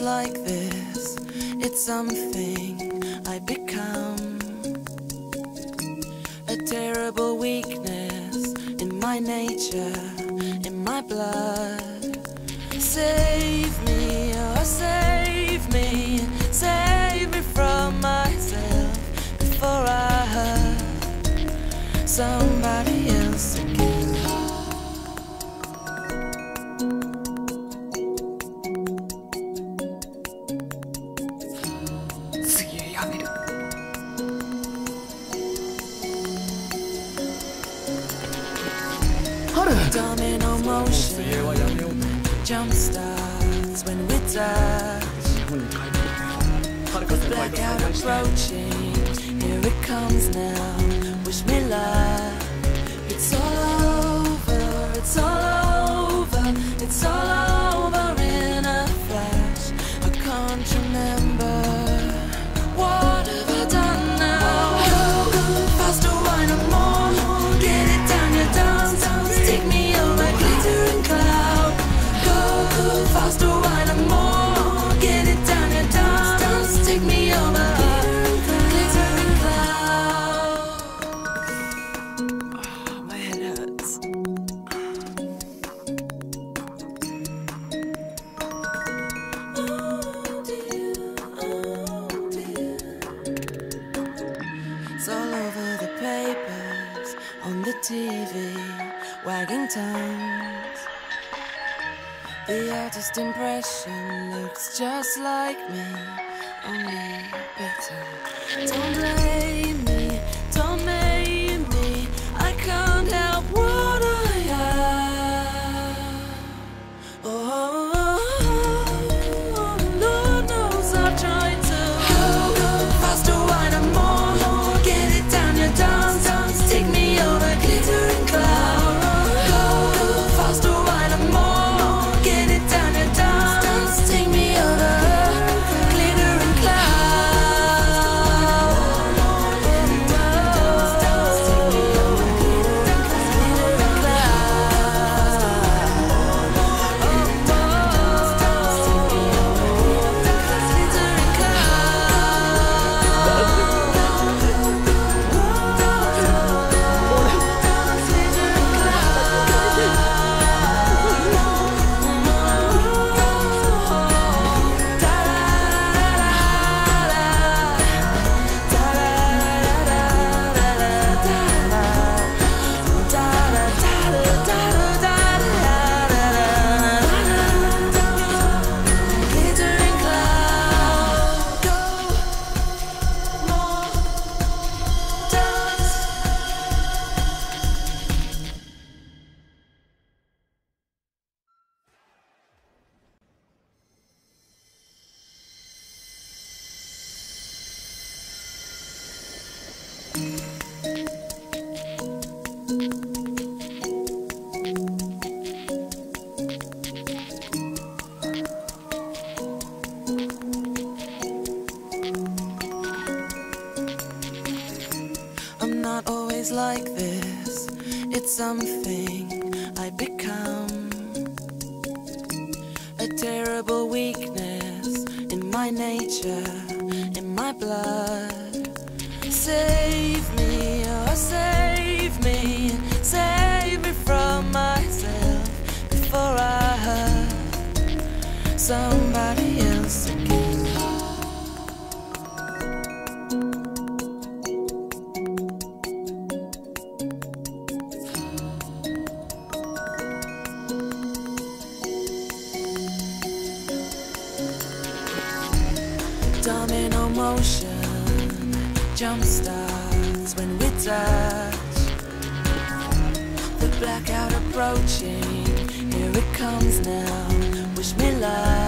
like this. It's something I become. A terrible weakness in my nature, in my blood. Save me, oh, save me, save me from myself before I hurt somebody Domino motion jump starts when we touch. Blackout approaching, here it comes now. Wish me luck. Papers, on the TV, wagging tongues. The artist impression looks just like me, only better. Don't blame me, Not always like this. It's something I become. A terrible weakness in my nature, in my blood. Save me, oh, save me, save me from myself before I hurt somebody else again. Domino motion jump starts when we touch. The blackout approaching, here it comes now. Wish me luck.